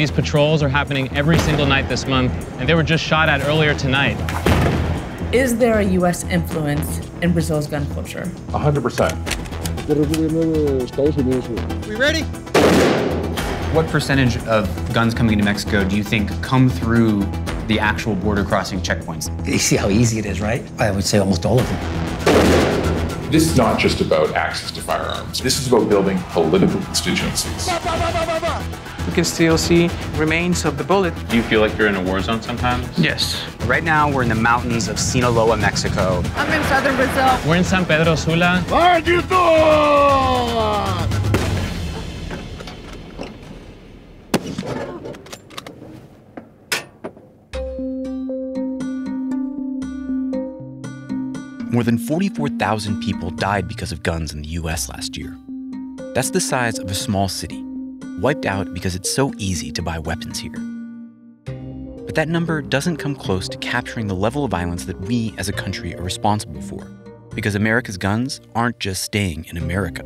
These patrols are happening every single night this month, and they were just shot at earlier tonight. Is there a U.S. influence in Brazil's gun culture? 100%. We ready? What percentage of guns coming into Mexico do you think come through the actual border crossing checkpoints? You see how easy it is, right? I would say almost all of them. This is not just about access to firearms. This is about building political constituencies. We can still see remains of the bullet. Do you feel like you're in a war zone sometimes? Yes. Right now, we're in the mountains of Sinaloa, Mexico. I'm in southern Brazil. We're in San Pedro Sula. More than 44,000 people died because of guns in the US last year. That's the size of a small city, wiped out because it's so easy to buy weapons here. But that number doesn't come close to capturing the level of violence that we as a country are responsible for, because America's guns aren't just staying in America.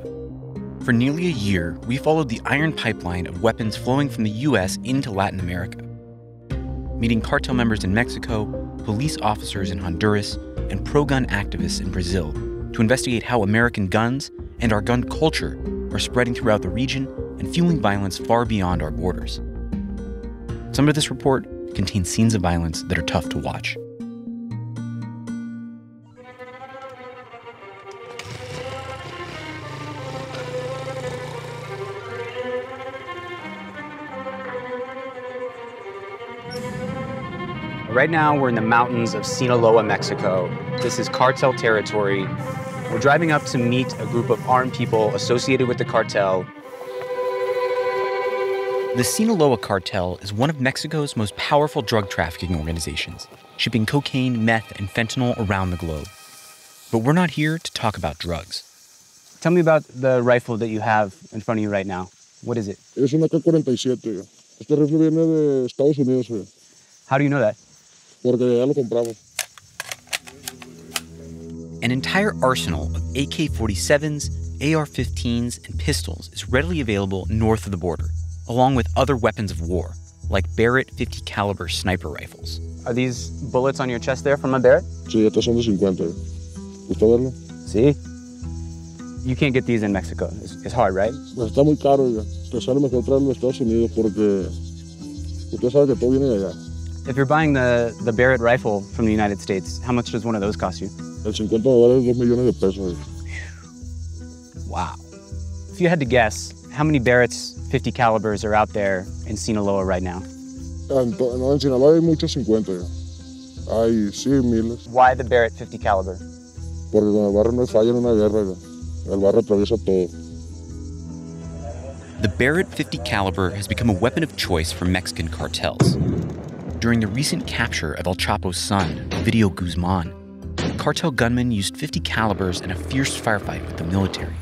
For nearly a year, we followed the iron pipeline of weapons flowing from the US into Latin America. Meeting cartel members in Mexico, police officers in Honduras, and pro gun activists in Brazil to investigate how American guns and our gun culture are spreading throughout the region and fueling violence far beyond our borders. Some of this report contains scenes of violence that are tough to watch. Right now, we're in the mountains of Sinaloa, Mexico. This is cartel territory. We're driving up to meet a group of armed people associated with the cartel. The Sinaloa cartel is one of Mexico's most powerful drug trafficking organizations, shipping cocaine, meth, and fentanyl around the globe. But we're not here to talk about drugs. Tell me about the rifle that you have in front of you right now. What is it? Es una K-47. Este rifle viene de Estados Unidos, How do you know that? porque ya lo compramos. An entire arsenal of AK 47s, AR 15s, and pistols is readily available north of the border, along with other weapons of war, like Barrett 50 caliber sniper rifles. Are these bullets on your chest there from a Barrett? Sí, estos son de 50. ¿Gusta verlo? See? You can't get these in Mexico. It's, it's hard, right? Pues está muy caro, oiga. Te sale mejor traerlo a Estados Unidos porque usted sabe que todo viene de allá. If you're buying the, the Barrett rifle from the United States, how much does one of those cost you? El 50 dólares, 2 millones de pesos. Wow. If you had to guess, how many Barrett's 50 calibers are out there in Sinaloa right now? En, no, en Sinaloa hay muchos 50. Hay, sí, miles. Why the Barrett 50 caliber? Porque con el barrio no falla en una guerra. El barrio atraviesa todo. The Barrett 50 caliber has become a weapon of choice for Mexican cartels. During the recent capture of El Chapo's son, Ovidio Guzman, cartel gunmen used 50 calibers in a fierce firefight with the military.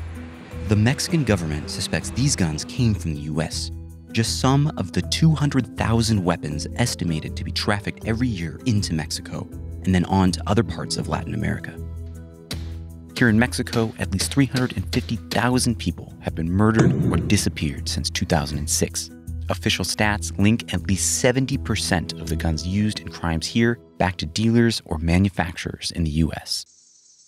The Mexican government suspects these guns came from the US, just some of the 200,000 weapons estimated to be trafficked every year into Mexico and then on to other parts of Latin America. Here in Mexico, at least 350,000 people have been murdered or disappeared since 2006. Official stats link at least 70% of the guns used in crimes here back to dealers or manufacturers in the US.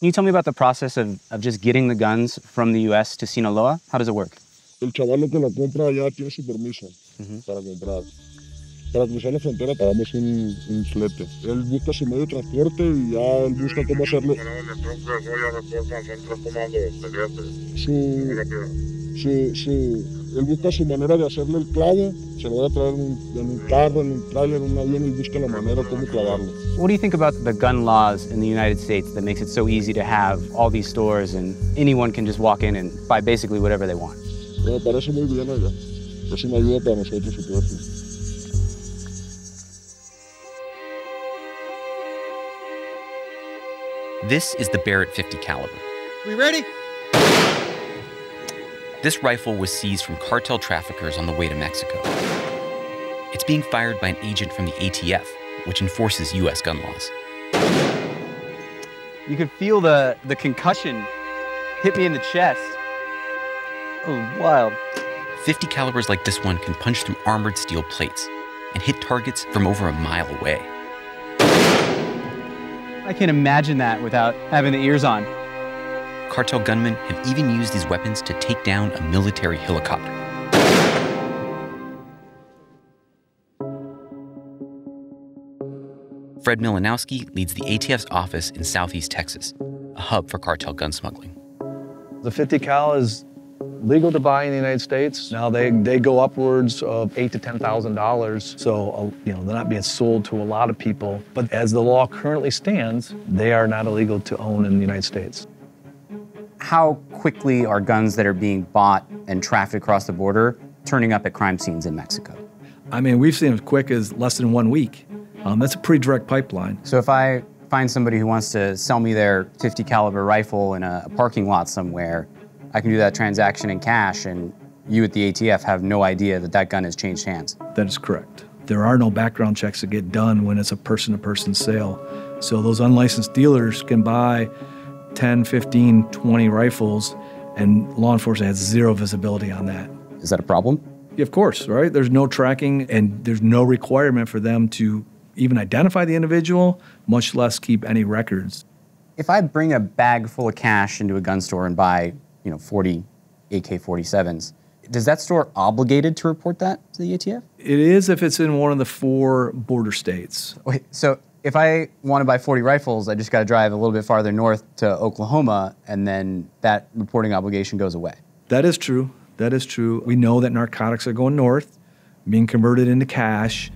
Can you tell me about the process of, of just getting the guns from the US to Sinaloa? How does it work? El chavalo que la compra allá tiene su permiso para comprar. Para cruzar la frontera pagamos un, un flete. Él busca su medio de transporte y ya él busca cómo hacerle su, su, su, él busca su manera de hacerle el clavo, se lo va a traer en en un carro, en un trailer, en un avión, él busca la manera cómo clavarlo. What do you think about the gun laws in the United States that makes it so easy to have all these stores and anyone can just walk in and buy basically whatever they want? Me parece muy bien allá. Es una ayuda para nosotros y todo eso. This is the Barrett 50 caliber. We ready? This rifle was seized from cartel traffickers on the way to Mexico. It's being fired by an agent from the ATF, which enforces US gun laws. You could feel the, the concussion hit me in the chest. Oh, wild. 50 calibers like this one can punch through armored steel plates and hit targets from over a mile away. I can't imagine that without having the ears on. Cartel gunmen have even used these weapons to take down a military helicopter. Fred Milanowski leads the ATF's office in Southeast Texas, a hub for cartel gun smuggling. The 50 cal is legal to buy in the United States. Now they, they go upwards of eight to ten thousand dollars. So uh, you know they're not being sold to a lot of people. But as the law currently stands, they are not illegal to own in the United States. How quickly are guns that are being bought and trafficked across the border turning up at crime scenes in Mexico? I mean, we've seen as quick as less than one week. Um, that's a pretty direct pipeline. So if I find somebody who wants to sell me their 50 caliber rifle in a, a parking lot somewhere, I can do that transaction in cash, and you at the ATF have no idea that that gun has changed hands. That is correct. There are no background checks that get done when it's a person to person sale. So those unlicensed dealers can buy 10, 15, 20 rifles, and law enforcement has zero visibility on that. Is that a problem? Of course, right? There's no tracking, and there's no requirement for them to even identify the individual, much less keep any records. If I bring a bag full of cash into a gun store and buy, you know, 40 AK-47s, does that store obligated to report that to the ATF? It is if it's in one of the four border states. Wait, so if I want to buy 40 rifles, I just got to drive a little bit farther north to Oklahoma, and then that reporting obligation goes away. That is true. That is true. We know that narcotics are going north, being converted into cash.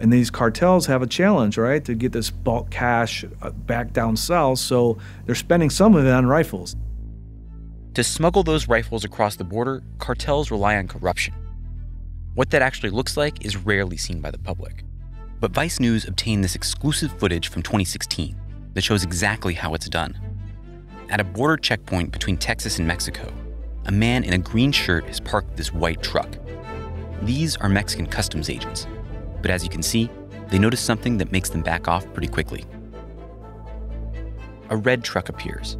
And these cartels have a challenge, right, to get this bulk cash uh, back down south. So they're spending some of it on rifles. To smuggle those rifles across the border, cartels rely on corruption. What that actually looks like is rarely seen by the public. But Vice News obtained this exclusive footage from 2016 that shows exactly how it's done. At a border checkpoint between Texas and Mexico, a man in a green shirt has parked this white truck. These are Mexican customs agents, but as you can see, they notice something that makes them back off pretty quickly. A red truck appears.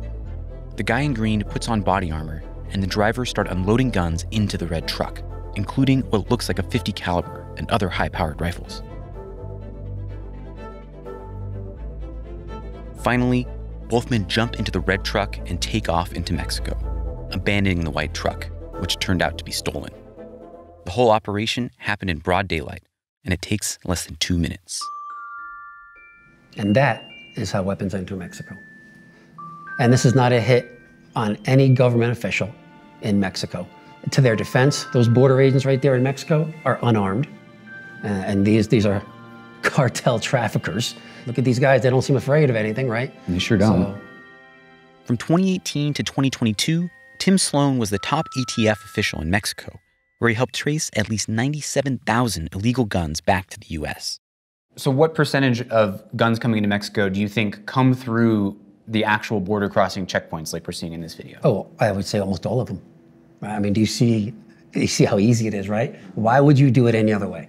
The guy in green puts on body armor, and the drivers start unloading guns into the red truck, including what looks like a 50 caliber and other high-powered rifles. Finally, both men jump into the red truck and take off into Mexico, abandoning the white truck, which turned out to be stolen. The whole operation happened in broad daylight, and it takes less than two minutes. And that is how weapons enter Mexico. And this is not a hit on any government official in Mexico. To their defense, those border agents right there in Mexico are unarmed. Uh, and these, these are cartel traffickers. Look at these guys, they don't seem afraid of anything, right? They sure don't. So, From 2018 to 2022, Tim Sloan was the top ATF official in Mexico, where he helped trace at least 97,000 illegal guns back to the US. So, what percentage of guns coming into Mexico do you think come through the actual border crossing checkpoints like we're seeing in this video? oh, I would say almost all of them. I mean, do you see, do you see how easy it is, right? Why would you do it any other way?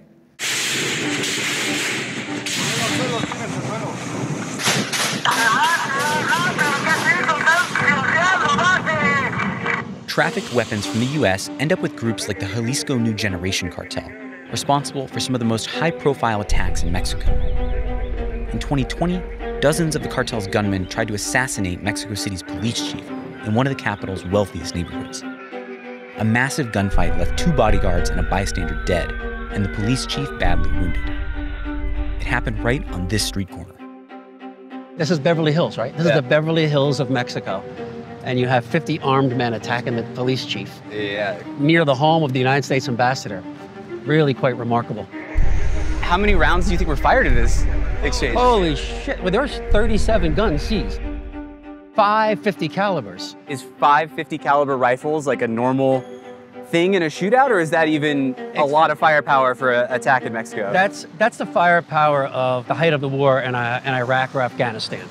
Trafficked weapons from the US end up with groups like the Jalisco New Generation Cartel, responsible for some of the most high profile attacks in Mexico. In 2020, dozens of the cartel's gunmen tried to assassinate Mexico City's police chief in one of the capital's wealthiest neighborhoods. A massive gunfight left two bodyguards and a bystander dead, and the police chief badly wounded. It happened right on this street corner. This is Beverly Hills, right? This is the Beverly Hills of Mexico. And you have 50 armed men attacking the police chief Yeah. near the home of the United States ambassador. Really quite remarkable. How many rounds do you think were fired in this exchange? Holy shit. Well, there's 37 guns seized. Five 50 calibers. Is 550 caliber rifles like a normal thing in a shootout, or is that even a lot of firepower for an attack in Mexico? That's that's the firepower of the height of the war in, uh, in Iraq or Afghanistan.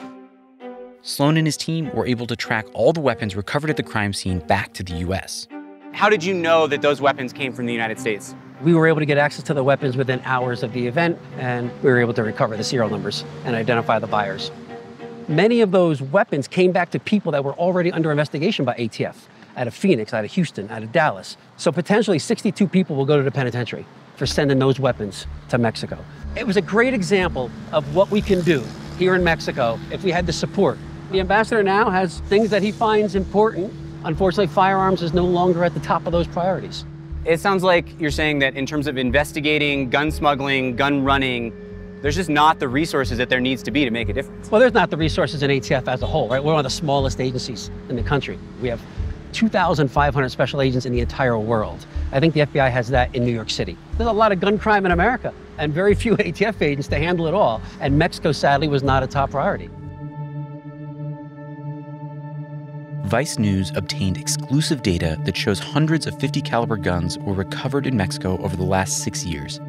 Sloan and his team were able to track all the weapons recovered at the crime scene back to the US. How did you know that those weapons came from the United States? We were able to get access to the weapons within hours of the event, and we were able to recover the serial numbers and identify the buyers. Many of those weapons came back to people that were already under investigation by ATF. out of Phoenix, out of Houston, out of Dallas. So potentially 62 people will go to the penitentiary for sending those weapons to Mexico. It was a great example of what we can do here in Mexico if we had the support. The ambassador now has things that he finds important. Unfortunately, firearms is no longer at the top of those priorities. It sounds like you're saying that in terms of investigating gun smuggling, gun running, there's just not the resources that there needs to be to make a difference. Well, there's not the resources in ATF as a whole, right? We're one of the smallest agencies in the country. We have 2,500 special agents in the entire world. I think the FBI has that in New York City. There's a lot of gun crime in America and very few ATF agents to handle it all. And Mexico, sadly, was not a top priority. Vice News obtained exclusive data that shows hundreds of 50 caliber guns were recovered in Mexico over the last 6 years.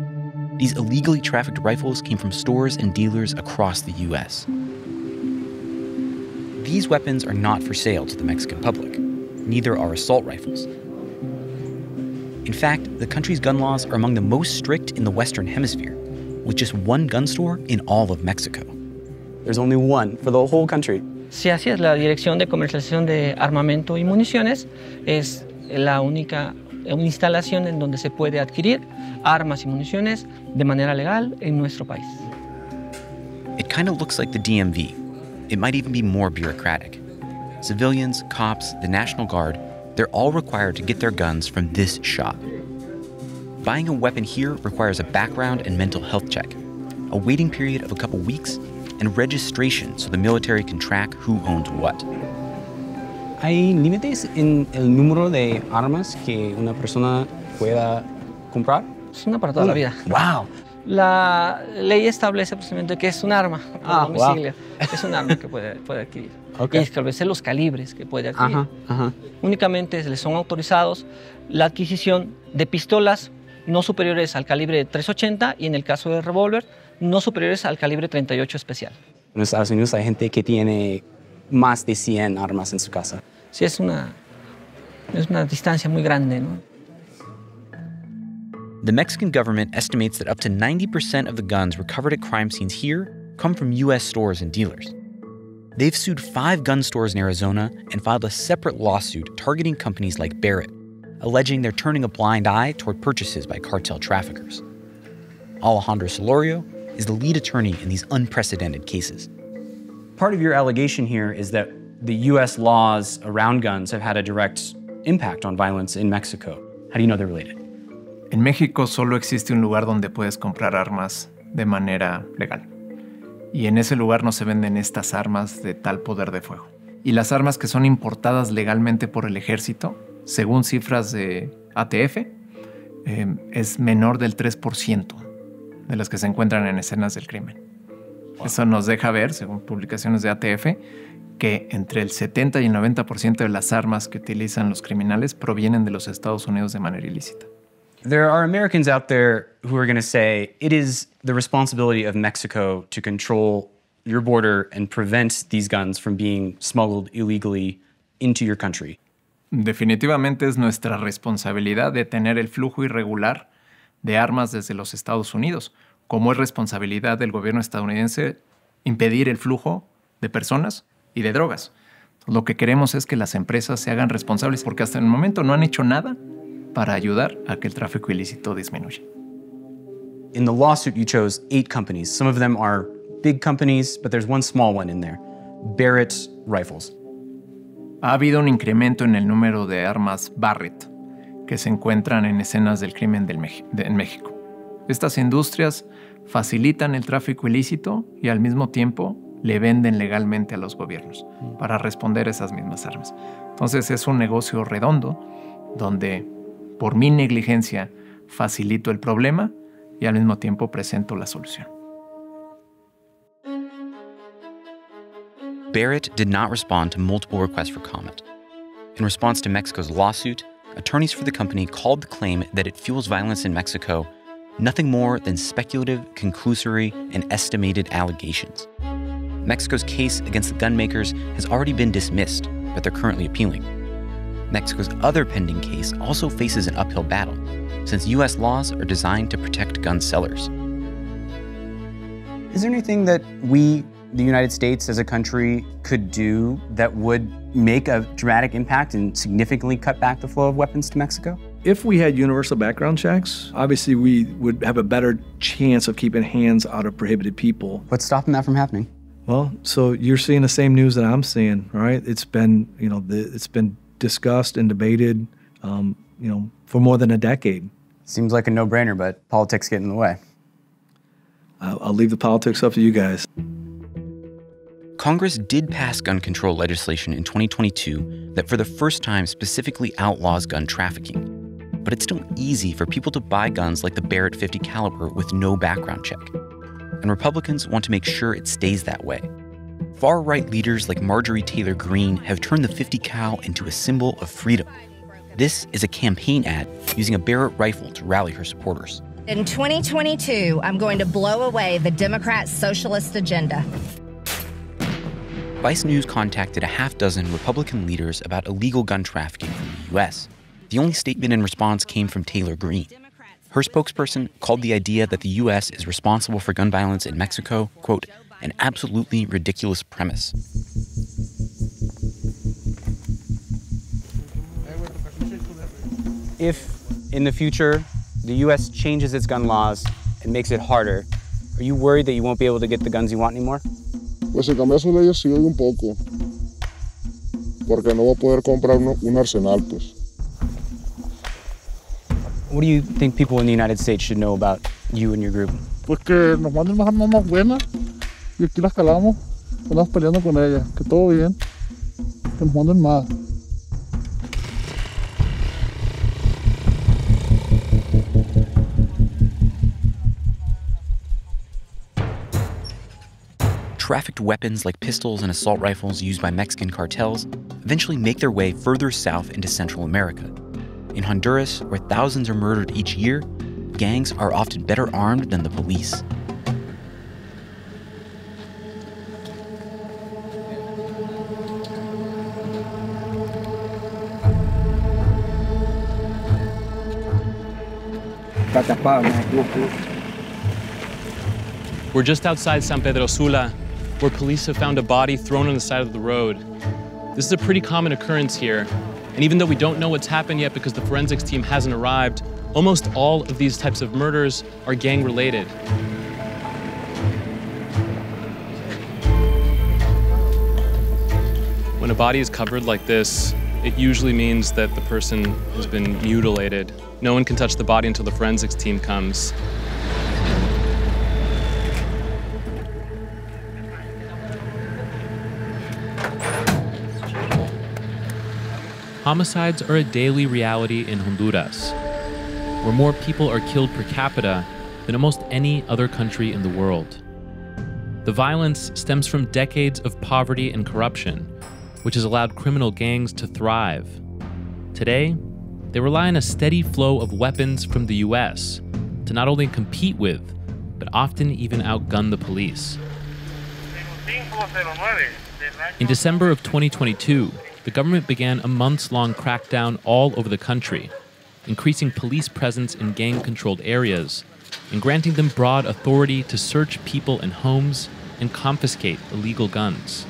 These illegally trafficked rifles came from stores and dealers across the US. These weapons are not for sale to the Mexican public. Neither are assault rifles. In fact, the country's gun laws are among the most strict in the Western Hemisphere, with just one gun store in all of Mexico. There's only one for the whole country. Si así es, la Dirección de Comercialización de Armamento y Municiones es la única instalación en donde se puede adquirir armas y municiones de manera legal en nuestro país. It kind of looks like the DMV. It might even be more bureaucratic. Civilians, cops, the National Guard, they're all required to get their guns from this shop. Buying a weapon here requires a background and mental health check, a waiting period of a couple weeks, and registration so the military can track who owns what. ¿Hay límites en el número de armas que una persona pueda comprar? Es una para toda la vida. ¡Wow! La ley establece precisamente que es un arma Ah, domicilio. Es un arma que puede, puede adquirir. Ok. Y establecer los calibres que puede adquirir. Ajá, ajá. Únicamente les son autorizados la adquisición de pistolas no superiores al calibre de 380 y en el caso de revólver, no superiores al calibre 38 especial. En Estados Unidos hay gente que tiene más de 100 armas en su casa. Sí, es una, es una distancia muy grande, ¿no? The Mexican government estimates that up to 90% of the guns recovered at crime scenes here come from U.S. stores and dealers. They've sued five gun stores in Arizona and filed a separate lawsuit targeting companies like Barrett, alleging they're turning a blind eye toward purchases by cartel traffickers. Alejandro Celorio is the lead attorney in these unprecedented cases. Part of your allegation here is that the U.S. laws around guns have had a direct impact on violence in Mexico. How do you know they're related? En México solo existe un lugar donde puedes comprar armas de manera legal. Y en ese lugar no se venden estas armas de tal poder de fuego. Y las armas que son importadas legalmente por el ejército, según cifras de ATF, eh, es menor del 3% de las que se encuentran en escenas del crimen. Eso nos deja ver, según publicaciones de ATF, que entre el 70 y el 90% de las armas que utilizan los criminales provienen de los Estados Unidos de manera ilícita. There are Americans out there who are going to say it is the responsibility of Mexico to control your border and prevent these guns from being smuggled illegally into your country. Definitivamente es nuestra responsabilidad detener el flujo irregular de armas desde los Estados Unidos, como es responsabilidad del gobierno estadounidense impedir el flujo de personas y de drogas. Lo que queremos es que las empresas se hagan responsables porque hasta el momento no han hecho nada para ayudar a que el tráfico ilícito disminuya. In the lawsuit, you chose eight companies. Some of them are big companies, but there's one small one in there Barrett Rifles. Ha habido un incremento en el número de armas Barrett que se encuentran en escenas del crimen del Meji- de- en México. Estas industrias facilitan el tráfico ilícito y al mismo tiempo le venden legalmente a los gobiernos para responder a esas mismas armas. Entonces es un negocio redondo donde por mi negligencia facilito el problema y al mismo tiempo presento la solución. Barrett did not respond to multiple requests for comment. In response to Mexico's lawsuit, attorneys for the company called the claim that it fuels violence in Mexico nothing more than speculative, conclusory, and estimated allegations. Mexico's case against the gunmakers has already been dismissed, but they're currently appealing. Mexico's other pending case also faces an uphill battle, since U.S. laws are designed to protect gun sellers. Is there anything that we the United States as a country could do that would make a dramatic impact and significantly cut back the flow of weapons to Mexico? If we had universal background checks, obviously we would have a better chance of keeping hands out of prohibited people. What's stopping that from happening? Well, so you're seeing the same news that I'm seeing, right? It's been, you know, the, it's been discussed and debated, um, you know, for more than a decade. Seems like a no-brainer, but politics get in the way. I'll, I'll leave the politics up to you guys. Congress did pass gun control legislation in 2022 that for the first time specifically outlaws gun trafficking. But it's still easy for people to buy guns like the Barrett 50 caliber with no background check. And Republicans want to make sure it stays that way. Far right leaders like Marjorie Taylor Greene have turned the 50 cal into a symbol of freedom. This is a campaign ad using a Barrett rifle to rally her supporters. In 2022, I'm going to blow away the Democrat socialist agenda. Vice News contacted a half dozen Republican leaders about illegal gun trafficking from the U.S. The only statement in response came from Taylor Greene. Her spokesperson called the idea that the U.S. is responsible for gun violence in Mexico, quote, an absolutely ridiculous premise. If in the future the U.S. changes its gun laws and makes it harder, are you worried that you won't be able to get the guns you want anymore? Pues si cambia sus leyes sí doy un poco. Porque no voy a poder comprar un, un arsenal, pues. What do you think people in the United States should know about you and your group? Pues que nos manden más armas más buenas y aquí las calamos. Estamos peleando con ellas. Que todo bien. Que nos manden más. Trafficked weapons like pistols and assault rifles used by Mexican cartels eventually make their way further south into Central America. In Honduras, where thousands are murdered each year, gangs are often better armed than the police. We're just outside San Pedro Sula, where police have found a body thrown on the side of the road. This is a pretty common occurrence here, and even though we don't know what's happened yet because the forensics team hasn't arrived, almost all of these types of murders are gang related. When a body is covered like this, it usually means that the person has been mutilated. No one can touch the body until the forensics team comes. Homicides are a daily reality in Honduras, where more people are killed per capita than almost any other country in the world. The violence stems from decades of poverty and corruption, which has allowed criminal gangs to thrive. Today, they rely on a steady flow of weapons from the US to not only compete with, but often even outgun the police. In December of 2022, the government began a months long crackdown all over the country, increasing police presence in gang controlled areas and granting them broad authority to search people and homes and confiscate illegal guns.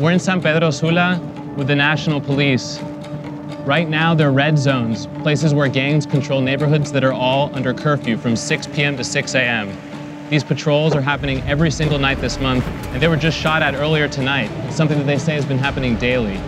We're in San Pedro Sula with the National Police. Right now, they're red zones, places where gangs control neighborhoods that are all under curfew from 6 p.m. to 6 a.m. These patrols are happening every single night this month, and they were just shot at earlier tonight, something that they say has been happening daily.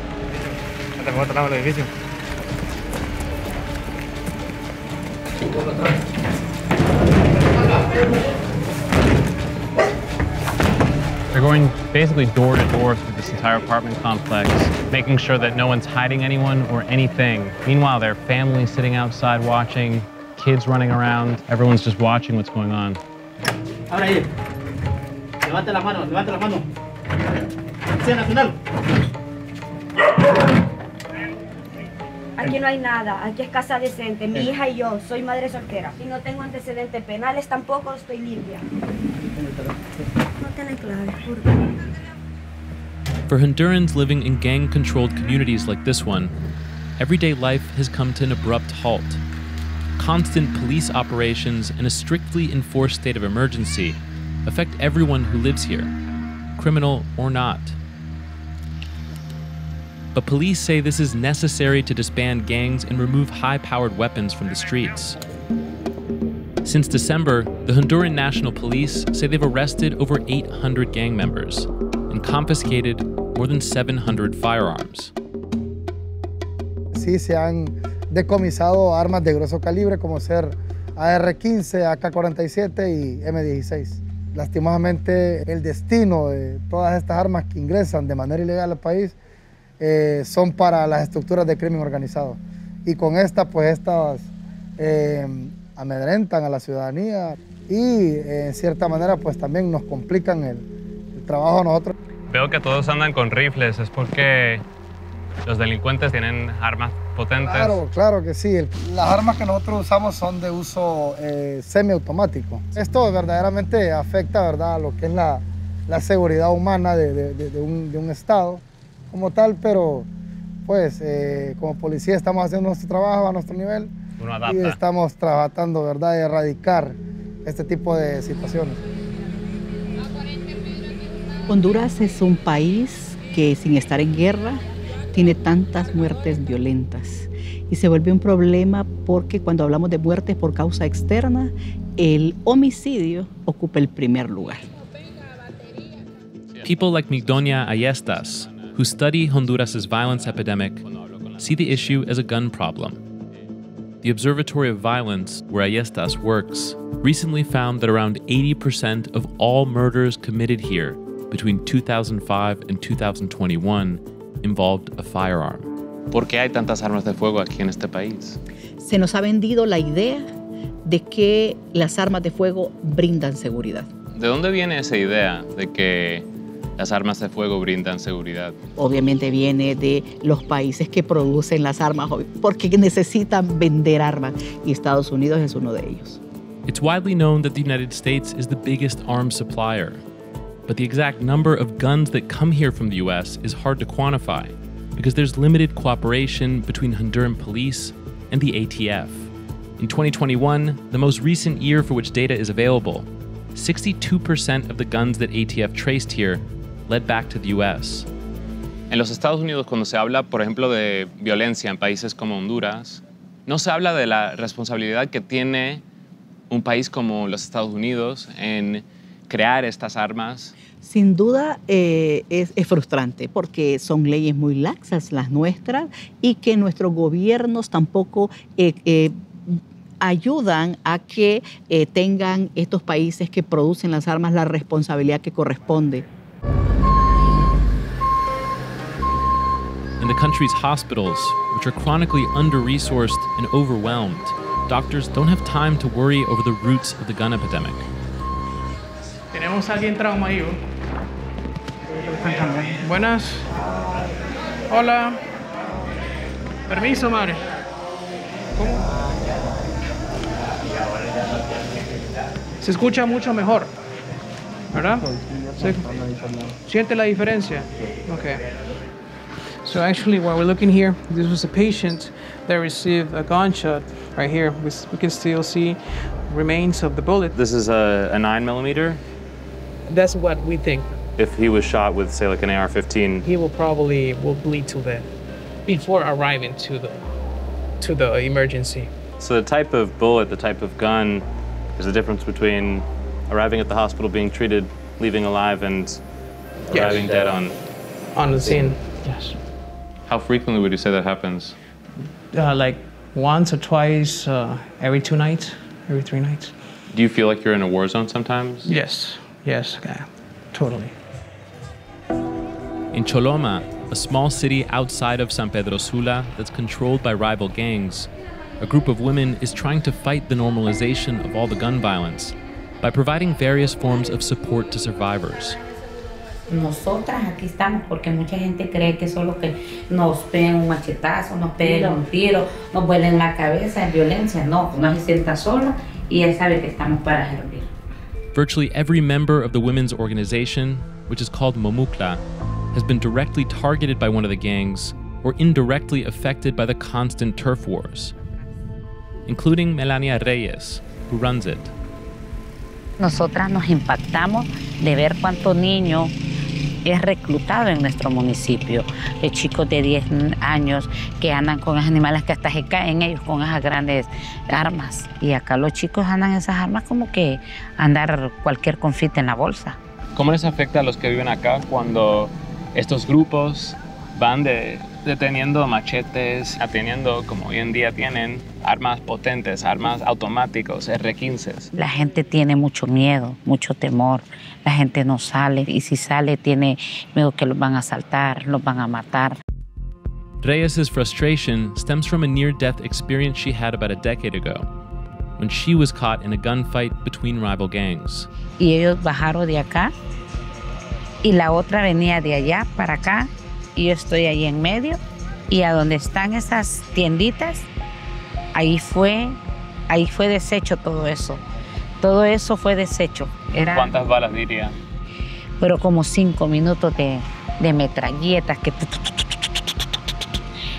Going basically door to door through this entire apartment complex, making sure that no one's hiding anyone or anything. Meanwhile, there are families sitting outside watching, kids running around. Everyone's just watching what's going on. Ahora ahí. Levante la mano, levante la mano. Policía Nacional. Aquí no hay nada, aquí es casa decente, mi hija y yo, soy madre soltera. Y no tengo antecedentes penales, tampoco estoy limpia. For Hondurans living in gang controlled communities like this one, everyday life has come to an abrupt halt constant police operations and a strictly enforced state of emergency affect everyone who lives here, criminal or not. But police say this is necessary to disband gangs and remove high powered weapons from the streets. Since December, the Honduran National Police say they've arrested over 800 gang members and confiscated more than 700 firearms. Sí, se han decomisado armas de grueso calibre como ser AR-15, AK-47 y M16. Lastimosamente, el destino de todas estas armas que ingresan de manera ilegal al país eh, son para las estructuras de crimen organizado. Y con esta, pues estas eh, amedrentan a la ciudadanía y en cierta manera, pues también nos complican el, el trabajo a nosotros. Veo que todos andan con rifles, es porque los delincuentes tienen armas potentes. Claro, claro que sí. Las armas que nosotros usamos son de uso eh, semiautomático. Esto verdaderamente afecta ¿verdad? a lo que es la, la seguridad humana de, de- de- de un, de un Estado como tal, pero pues eh, como policía estamos haciendo nuestro trabajo a nuestro nivel Uno y adapta. estamos tratando ¿verdad? de erradicar este tipo de situaciones. Honduras es un país que sin estar en guerra tiene tantas muertes violentas y se vuelve un problema porque cuando hablamos de muertes por causa externa, el homicidio ocupa el primer lugar. People like Migdonia Ayestas, who study Honduras' violence epidemic, see the issue as a gun problem. The Observatory of Violence, where Ayestas works, recently found that around 80% of all murders committed here between 2005 and 2021 involved a firearm. ¿Por qué hay tantas armas de fuego aquí en este país? Se nos ha vendido la idea de que las armas de fuego brindan seguridad. ¿De dónde viene esa idea de que las armas de fuego brindan seguridad? Obviamente viene de los países que producen las armas porque necesitan vender armas y Estados Unidos es uno de ellos. It's widely known that the United States is the biggest arms supplier, but the exact number of guns that come here from the US is hard to quantify because there's limited cooperation between Honduran police and the ATF. In 2021, the most recent year for which data is available, 62% of the guns that ATF traced here led back to the US. En los Estados Unidos, cuando se habla, por ejemplo, de violencia en países como Honduras, no se habla de la responsabilidad que tiene un país como los Estados Unidos en crear estas armas. Sin duda eh, es, es frustrante porque son leyes muy laxas las nuestras y que nuestros gobiernos tampoco eh, eh, ayudan a que eh, tengan estos países que producen las armas la responsabilidad que corresponde. In the country's hospitals, which are chronically under resourced and overwhelmed, doctors don't have time to worry over the roots of the gun epidemic. Tenemos alguien trauma ahí. Buenas. Hola. Permiso, madre. ¿Cómo? Se escucha mucho mejor. ¿Verdad? Sí. ¿Siente la diferencia? Okay. So actually, while we're looking here, this was a patient that received a gunshot right here. We, we can still see remains of the bullet. This is a, a 9 millimeter. That's what we think. If he was shot with, say, like an AR-15, He will probably will bleed to death before arriving to the to the emergency. So the type of bullet, the type of gun, is the difference between arriving at the hospital, being treated, leaving alive, and Yes. arriving dead on. On the scene, yes. How frequently would you say that happens? Uh, like once or twice uh, every two nights, every three nights. Do you feel like you're in a war zone sometimes? Yes, yes, yeah, totally. In Choloma, a small city outside of San Pedro Sula that's controlled by rival gangs, a group of women is trying to fight the normalization of all the gun violence by providing various forms of support to survivors. Nosotras aquí estamos porque mucha gente cree que solo que nos peguen un machetazo, nos peguen un tiro, nos vuelen la cabeza, es violencia. No, uno se sienta sola y él sabe que estamos para servir. Virtually every member of the women's organization, which is called Momukla, has been directly targeted by one of the gangs or indirectly affected by the constant turf wars. including Melania Reyes, who runs it. Nosotras nos impactamos de ver cuánto niño es reclutado en nuestro municipio. De chicos de 10 años que andan con animales que hasta se caen ellos con esas grandes armas. Y acá los chicos andan esas armas como que andar cualquier confite en la bolsa. ¿Cómo les afecta a los que viven acá cuando estos grupos van de, deteniendo machetes, teniendo, como hoy en día tienen, armas potentes, armas automáticos, R-15? La gente tiene mucho miedo, mucho temor. La gente no sale y si sale tiene miedo que los van a asaltar, los van a matar. Reyes' frustration stems from a near death experience she had about a decade ago when she was caught in a gunfight between rival gangs. Y ellos bajaron de acá y la otra venía de allá para acá y yo estoy ahí en medio y a donde están esas tienditas ahí fue ahí fue deshecho todo eso todo eso fue deshecho Era, ¿Cuántas balas diría? pero como cinco minutos de, de metralletas que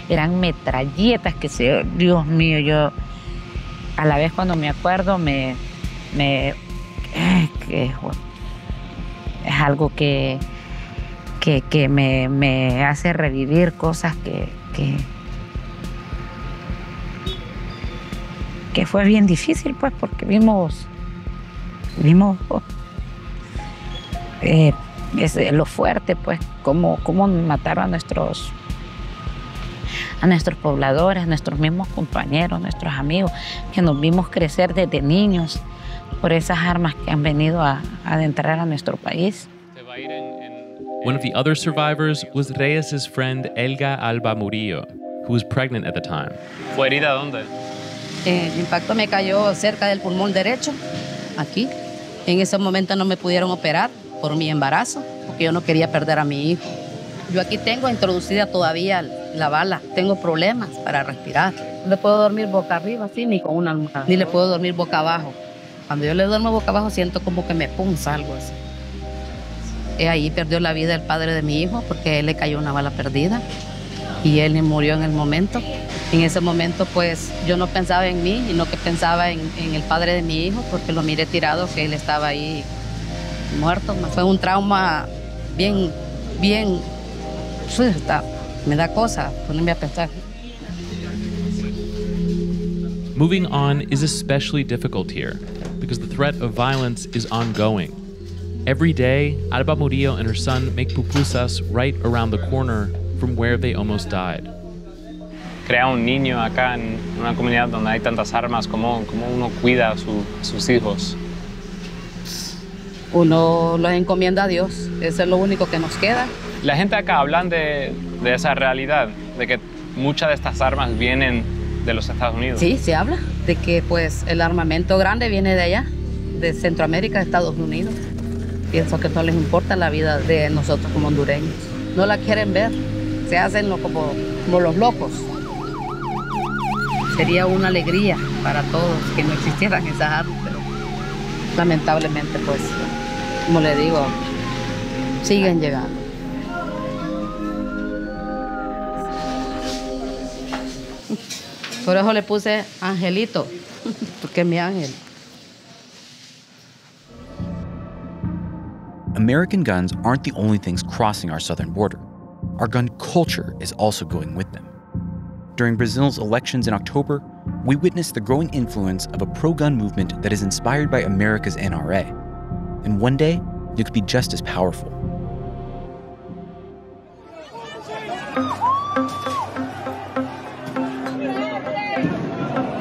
eran metralletas que se Dios mío yo a la vez cuando me acuerdo me me eh, es algo que que, me, hace revivir cosas que, que, fue bien difícil, pues, porque vimos, vimos eh, lo fuerte, pues, cómo, mataron a nuestros a nuestros pobladores, a nuestros mismos compañeros, nuestros amigos, que nos vimos crecer desde niños por esas armas que han venido a adentrar a nuestro país. One of the other survivors was Reyes' friend Elga Alba Murillo, who was pregnant at the time. ¿Fue herida dónde? El impacto me cayó cerca del pulmón derecho, aquí. En ese momento no me pudieron operar por mi embarazo, porque yo no quería perder a mi hijo. Yo aquí tengo introducida todavía la bala, tengo problemas para respirar. No le puedo dormir boca arriba, así, ni con una almohada, ni le puedo dormir boca abajo. Cuando yo le duermo boca abajo siento como que me punza algo así. Eh, ahí perdió la vida el padre de mi hijo porque él le cayó una bala perdida y él murió en el momento. En ese momento pues yo no pensaba en mí, sino que pensaba en, el padre de mi hijo porque lo miré tirado, que él estaba ahí muerto. Fue un trauma bien, bien, me da cosa ponerme a pensar. Moving on is especially difficult here because the threat of violence is ongoing. Every day, Alba Murillo and her son make pupusas right around the corner from where they almost died. Crea un niño acá en una comunidad donde hay tantas armas, ¿cómo, cómo uno cuida a su, sus hijos? Uno los encomienda a Dios, eso es lo único que nos queda. La gente acá hablan de, de esa realidad, de que muchas de estas armas vienen de los Estados Unidos. Sí, se habla de que pues el armamento grande viene de allá, de Centroamérica, de Estados Unidos. Pienso que no les importa la vida de nosotros como hondureños. No la quieren ver, se hacen como, como los locos. Sería una alegría para todos que no existieran esas armas, pero lamentablemente pues, como le digo, siguen llegando. Por eso le puse Angelito, porque es mi ángel. American guns aren't the only things crossing our southern border. Our gun culture is also going with them. During Brazil's elections in October, we witnessed the growing influence of a pro gun movement that is inspired by America's NRA. And one day, it could be just as powerful.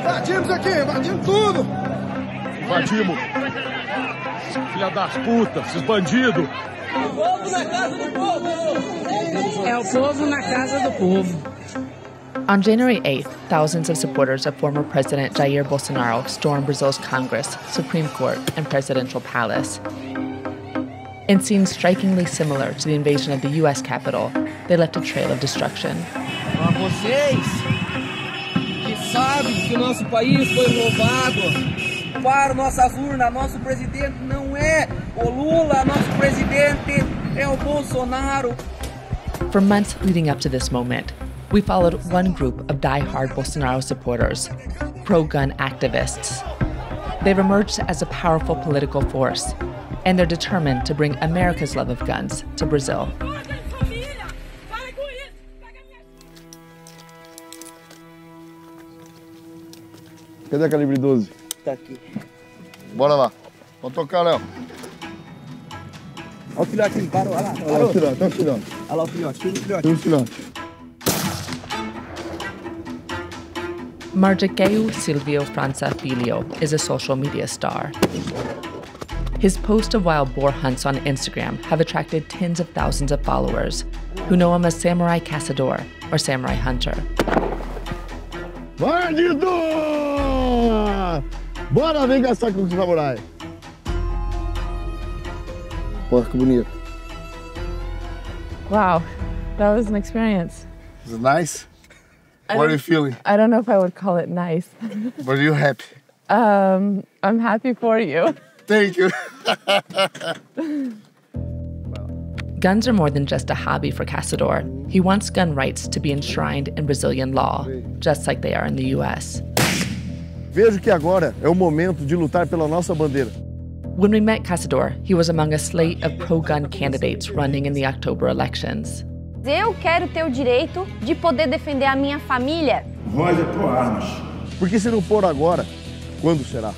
Invadimos aqui, invadimos tudo! Invadimos! Filha das putas, esses bandidos! O povo na casa do povo! É o povo na casa do povo. On January 8th, thousands of supporters of former President Jair Bolsonaro stormed Brazil's Congress, Supreme Court, and presidential palace. In scenes strikingly similar to the invasion of the U.S. Capitol, they left a trail of destruction. A vocês que sabem que o nosso país foi roubado, para nossas urnas, nosso presidente não é o Lula, nosso presidente é o Bolsonaro. For months leading up to this moment, We followed one group of die-hard Bolsonaro supporters, pro-gun activists. They've emerged as a powerful political force, and they're determined to bring America's love of guns to Brazil. Cadê a calibre 12? Tá aqui. Bora lá. Vamos tocar, Léo. Olha o filhotinho, parou, olha lá. Olha lá o filhote, olha o filhote. Olha lá o filhote, tira o filhote. Tem um filhote. Marjaqueu Silvio França Filho is a social media star. His posts of wild boar hunts on Instagram have attracted tens of thousands of followers who know him as Samurai Caçador or Samurai Hunter. Bandido! Bora, vem gastar com o samurai. Porco bonito. Wow, that was an experience. Is it nice? I What are you feeling? I don't know if I would call it nice. But you happy? um, I'm happy for you. Thank you. Guns are more than just a hobby for Caçador. He wants gun rights to be enshrined in Brazilian law, just like they are in the US. Vejo que agora é o momento de lutar pela nossa bandeira. When we met Caçador, he was among a slate of pro gun candidates running in the October elections. Eu quero ter o direito de poder defender a minha família. Voz é pro armas. Porque se não for agora, quando será?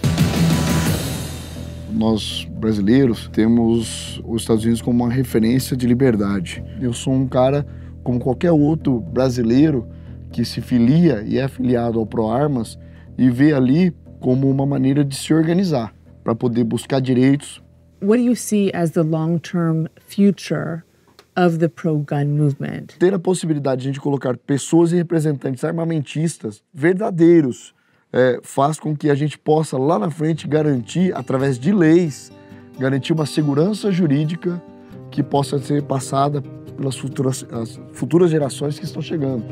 Nós, brasileiros, temos os Estados Unidos como uma referência de liberdade. Eu sou um cara, como qualquer outro brasileiro, que se filia e é afiliado ao ProArmas e vê ali como uma maneira de se organizar para poder buscar direitos. What do you see as the long term future of the pro gun movement? Ter a possibilidade de a gente colocar pessoas e representantes armamentistas verdadeiros é, faz com que a gente possa lá na frente garantir, através de leis, garantir uma segurança jurídica que possa ser passada pelas futuras, as futuras gerações que estão chegando.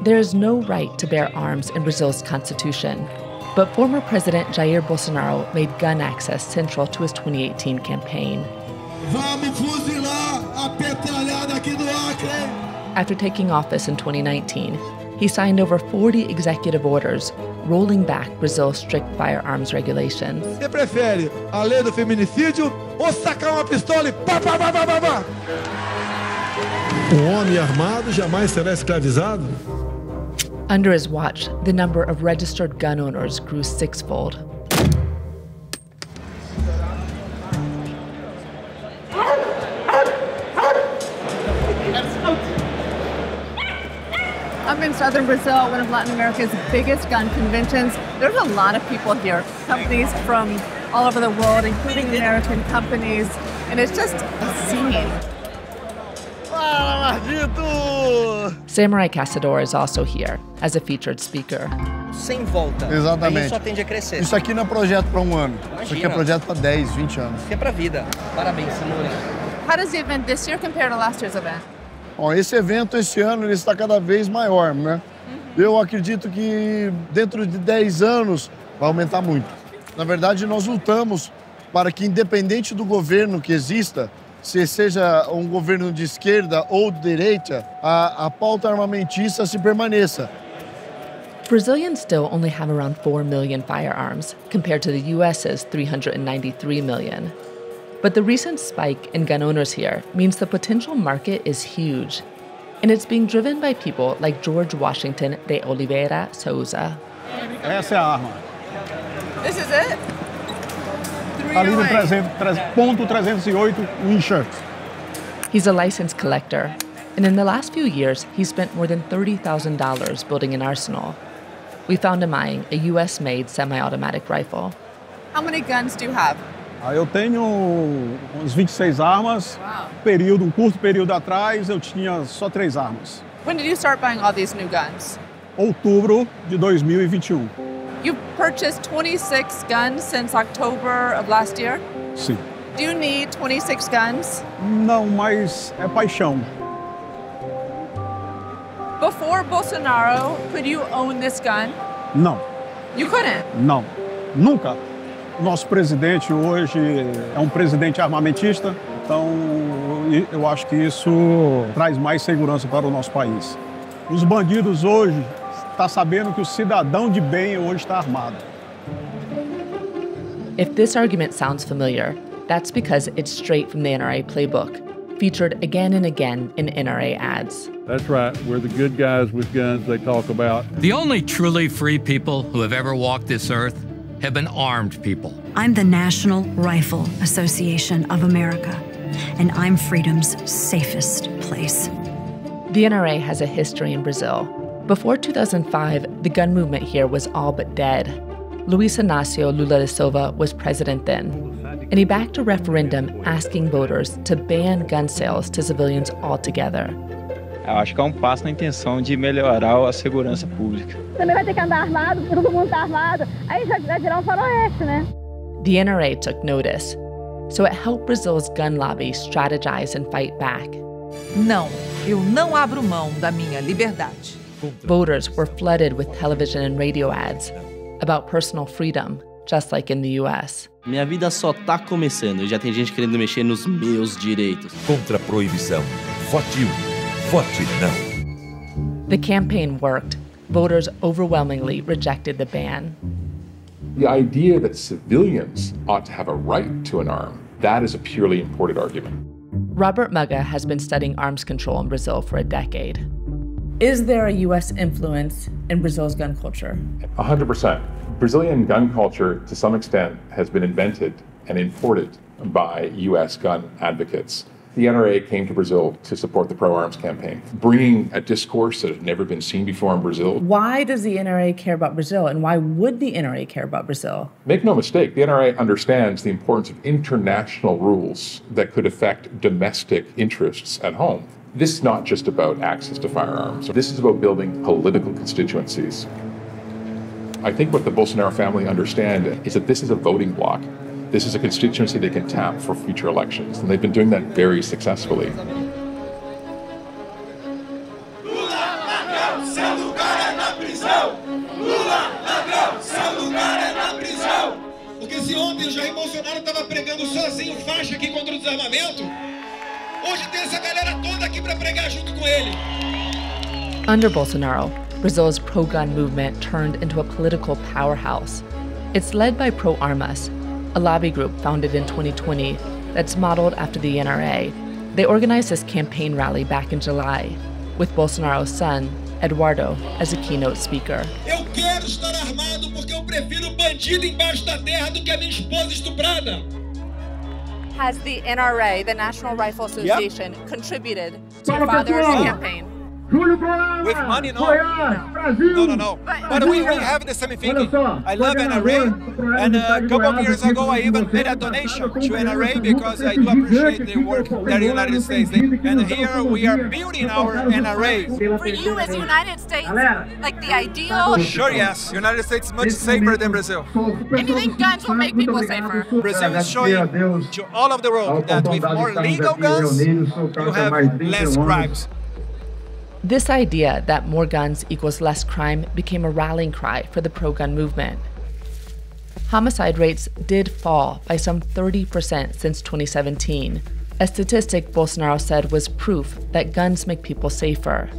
There is no right to bear arms in Brazil's constitution, but former President Jair Bolsonaro made gun access central to his 2018 campaign. Vamos a aqui do Acre! After taking office in 2019, he signed over 40 executive orders rolling back Brazil's strict firearms regulations. Você prefere a lei do feminicídio ou sacar uma pistola e pá, pá, pá, pá, pá, pá? Um homem armado jamais será escravizado? Under his watch, the number of registered gun owners grew sixfold. I'm in southern Brazil, one of Latin America's biggest gun conventions. There's a lot of people here, companies from all over the world, including American companies, and it's just a scene. Fala, Mardito! Samurai Caçador is also here as a featured speaker. Sem volta. Exatamente. só tende a crescer. Isso aqui não é projeto para um ano. Isso aqui é Imagina. projeto para 10, 20 anos. Isso é pra vida. Parabéns, Simone. How does the event this year compare to last year's event? Bom, esse evento esse ano ele está cada vez maior, né? Eu acredito que dentro de 10 anos vai aumentar muito. Na verdade, nós lutamos para que, independente do governo que exista, se seja um governo de esquerda ou de direita, a, a pauta armamentista se permaneça. Brazilians still only have around 4 million firearms, compared to the US's 393 million. But the recent spike in gun owners here means the potential market is huge. And it's being driven by people like George Washington de Oliveira Souza. Essa é a arma. This is it? Calibre 300, 300, ponto 308 Winchester. He's a licensed collector, and in the last few years, he's spent more than $30,000 building an arsenal. We found him eyeing a US made semi automatic rifle. How many guns do you have? Ah, eu tenho uns 26 armas. Período, um curto período atrás, eu tinha só três armas. When did you start buying all these new guns? Outubro de 2021. You've purchased 26 guns since October of last year. Sim. Do you need 26 guns? Não, mas é paixão. Before Bolsonaro, could you own this gun? Não, You couldn't. não, nunca. Nosso presidente hoje é um presidente armamentista, então eu acho que isso traz mais segurança para o nosso país. Os bandidos hoje estão sabendo que o cidadão de bem hoje está armado. If this argument sounds familiar, that's because it's straight from the NRA playbook, featured again and again in NRA ads. That's right. We're the good guys with guns they talk about. The only truly free people who have ever walked this earth have been armed people. I'm the National Rifle Association of America, and I'm freedom's safest place. The NRA has a history in Brazil. Before 2005, the gun movement here was all but dead. Luis Inácio Lula da Silva was president then, and he backed a referendum asking voters to ban gun sales to civilians altogether. Eu acho que é um passo na intenção de melhorar a segurança pública. Também vai ter que andar armado, todo mundo tá armado. Aí já vai virar um faroeste, né? The NRA took notice, so it helped Brazil's gun lobby strategize and fight back. Não, eu não abro mão da minha liberdade. Voters were flooded with television and radio ads about personal freedom, just like in the US. Minha vida só tá começando e já tem gente querendo mexer nos meus direitos. Contra a proibição. Vote um. Vote não. The campaign worked. Voters overwhelmingly rejected the ban. The idea that civilians ought to have a right to an arm, that is a purely imported argument. Robert Muggah has been studying arms control in Brazil for a decade. Is there a US influence in Brazil's gun culture? 100%. Brazilian gun culture, to some extent, has been invented and imported by US gun advocates. The NRA came to Brazil to support the pro arms campaign, bringing a discourse that had never been seen before in Brazil. Why does the NRA care about Brazil, and why would the NRA care about Brazil? Make no mistake, the NRA understands the importance of international rules that could affect domestic interests at home. This is not just about access to firearms. This is about building political constituencies. I think what the Bolsonaro family understand is that this is a voting bloc. This is a constituency they can tap for future elections, and they've been doing that very successfully. Porque se ontem o Jair Bolsonaro estava pregando sozinho faixa aqui contra o desarmamento, hoje tem essa galera toda aqui para pregar junto com ele. Under Bolsonaro, Brazil's pro gun movement turned into a political powerhouse. It's led by Pro Armas, a lobby group founded in 2020 that's modeled after the NRA. They organized this campaign rally back in July, with Bolsonaro's son, Eduardo, as a keynote speaker. Eu quero estar armado porque eu prefiro bandido embaixo da terra do que a minha esposa estuprada. Has the NRA, the National Rifle Association, contributed to father's campaign? With money, no. No, no, no. But we, we have the same thing. I love NRA, and uh, a couple of years ago, I even made a donation to NRA because I do appreciate the work that the United States. And here we are building our NRA. For you as United States, like the ideal. Sure, yes. United States is much safer than Brazil. And you think guns will make people safer? Brazil is showing to all of the world that with more legal guns, you have less crimes. This idea that more guns equals less crime became a rallying cry for the pro gun movement. Homicide rates did fall by some 30% since 2017, a statistic Bolsonaro said was proof that guns make people safer.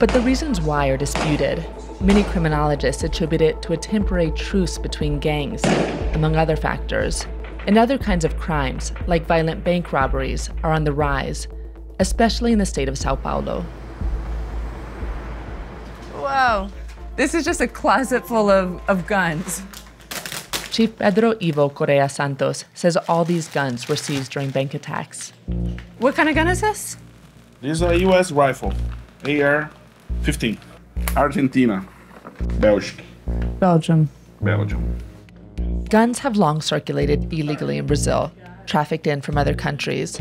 But the reasons why are disputed. Many criminologists attribute it to a temporary truce between gangs, among other factors. And other kinds of crimes, like violent bank robberies, are on the rise, especially in the state of Sao Paulo. Whoa. This is just a closet full of, of guns. Chief Pedro Ivo Correa Santos says all these guns were seized during bank attacks. What kind of gun is this? This is a U.S. rifle, AR-15, Argentina, Belgium, Belgium. Belgium. Guns have long circulated illegally in Brazil, trafficked in from other countries.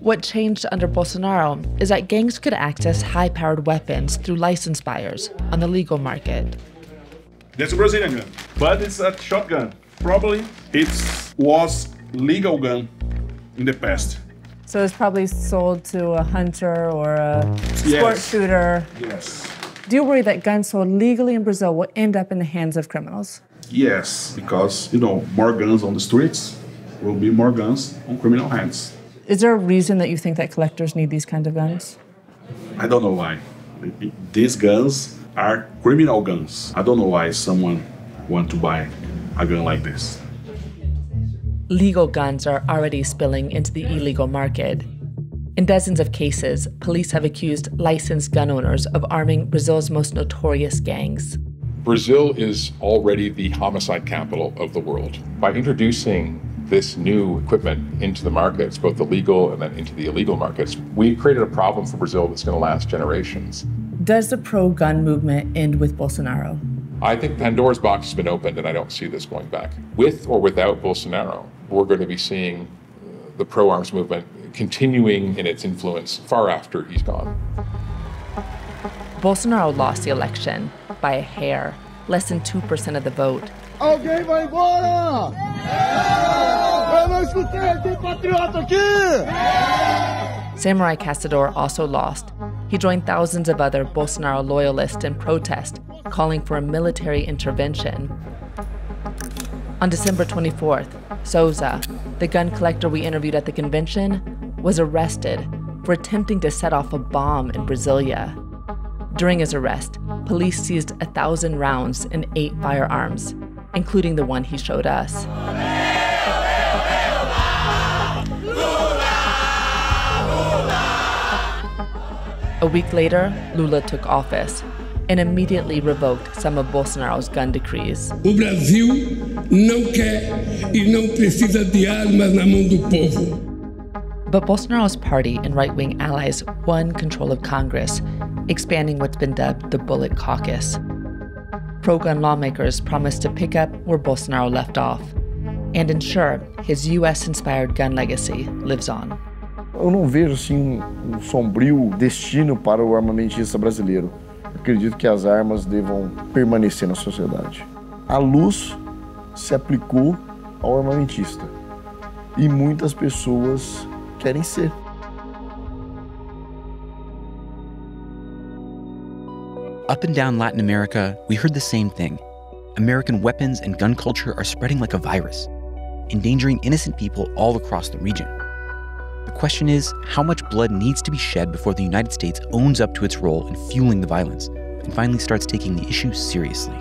What changed under Bolsonaro is that gangs could access high powered weapons through license buyers on the legal market. That's a Brazilian gun, but it's a shotgun. Probably it was legal gun in the past. So it's probably sold to a hunter or a sport Yes. shooter. Yes. Do you worry that guns sold legally in Brazil will end up in the hands of criminals? Yes, because you know more guns on the streets will be more guns on criminal hands. Is there a reason that you think that collectors need these kind of guns? I don't know why. These guns are criminal guns. I don't know why someone want to buy a gun like this. Legal guns are already spilling into the illegal market. In dozens of cases, police have accused licensed gun owners of arming Brazil's most notorious gangs. Brazil is already the homicide capital of the world. By introducing this new equipment into the markets, both the legal and then into the illegal markets, we created a problem for Brazil that's going to last generations. Does the pro gun movement end with Bolsonaro? I think Pandora's box has been opened, and I don't see this going back. With or without Bolsonaro, we're going to be seeing uh, the pro arms movement continuing in its influence far after he's gone. Bolsonaro lost the election by a hair, less than 2% of the vote. Alguém vai embora! Eu não escutei, tem patriota aqui! Samurai Caçador also lost. He joined thousands of other Bolsonaro loyalists in protest, calling for a military intervention. On December 24th, Souza, the gun collector we interviewed at the convention, was arrested for attempting to set off a bomb in Brasilia. During his arrest, police seized a thousand rounds and eight firearms, including the one he showed us. A week later, Lula took office and immediately revoked some of Bolsonaro's gun decrees. O Brasil não quer e não precisa de armas na mão do povo. But Bolsonaro's party and right wing allies won control of Congress, expanding what's been dubbed the Bullet Caucus. Pro gun lawmakers promised to pick up where Bolsonaro left off and ensure his US inspired gun legacy lives on. Eu não vejo assim um sombrio destino para o armamentista brasileiro. Acredito que as armas devam permanecer na sociedade. A luz se aplicou ao armamentista e muitas pessoas querem ser. Up and down Latin America, we heard the same thing. American weapons and gun culture are spreading like a virus, endangering innocent people all across the region. The question is how much blood needs to be shed before the United States owns up to its role in fueling the violence and finally starts taking the issue seriously.